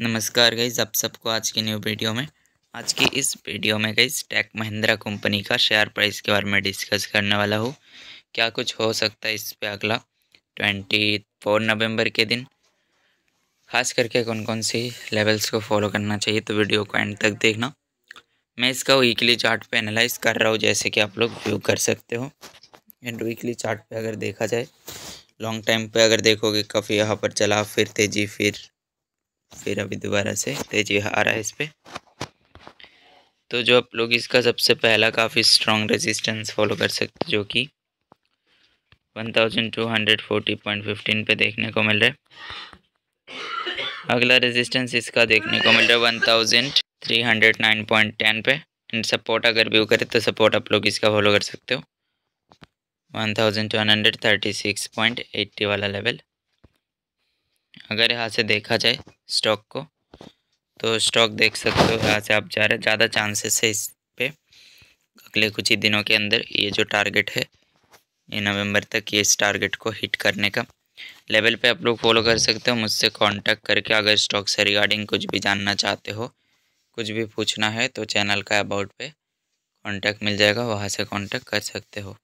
नमस्कार गाइज़ आप सबको आज की न्यू वीडियो में। आज की इस वीडियो में गाइज़ टेक महिंद्रा कंपनी का शेयर प्राइस के बारे में डिस्कस करने वाला हूँ। क्या कुछ हो सकता है इस पे अगला? ट्वेंटी फोर नवंबर के दिन। खास करके कौन कौन सी लेवल्स को फॉलो करना चाहिए तो वीडियो को एंड तक देखना। मैं इसका वीकली चार्ट पे एनालाइज कर रहा हूँ, जैसे कि आप लोग व्यू कर सकते हो। एंड वीकली चार्ट पे अगर देखा जाए लॉन्ग टाइम पे अगर देखोगे, काफ़ी यहाँ पर चला, फिर तेज़ी, फिर फिर अभी दोबारा से तेज़ी आ रहा है इस पर तो जो आप लोग इसका सबसे पहला काफ़ी स्ट्रॉन्ग रेजिस्टेंस फॉलो कर सकते जो कि one thousand two hundred forty point fifteen पे देखने को मिल रहा है। अगला रेजिस्टेंस इसका देखने को मिल रहा है one thousand three hundred nine point ten पे। एंड सपोर्ट अगर व्यू करें तो सपोर्ट आप लोग इसका फॉलो कर सकते हो। One thousand one hundred thirty six point eighty वाला लेवल अगर यहाँ से देखा जाए स्टॉक को तो स्टॉक देख सकते हो यहाँ से आप जा रहे ज़्यादा चांसेस है इस पर अगले कुछ ही दिनों के अंदर ये जो टारगेट है, ये नवंबर तक ये इस टारगेट को हिट करने का। लेवल पे आप लोग फॉलो कर सकते हो। मुझसे कांटेक्ट करके अगर स्टॉक से रिगार्डिंग कुछ भी जानना चाहते हो, कुछ भी पूछना है तो चैनल का अबाउट पे कांटेक्ट मिल जाएगा। वहाँ से कांटेक्ट कर सकते हो।